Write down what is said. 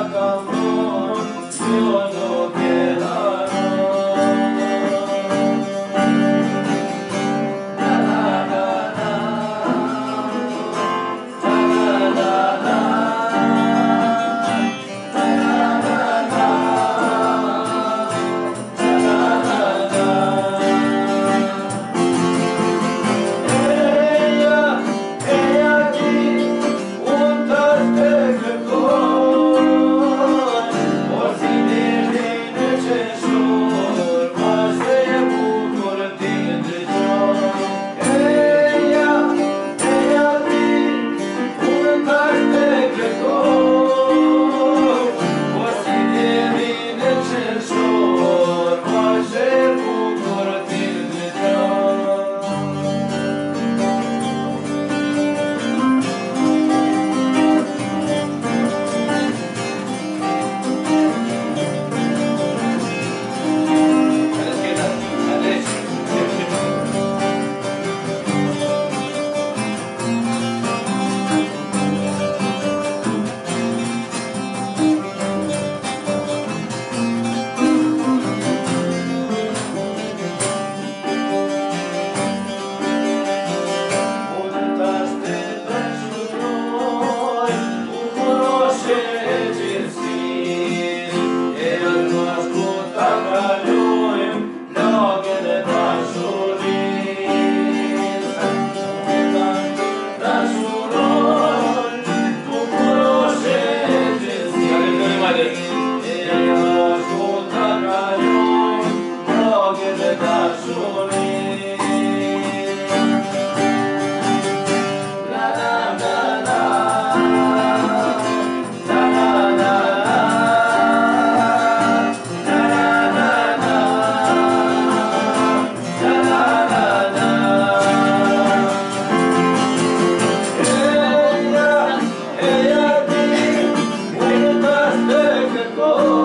Sakamon, Sion. Oh.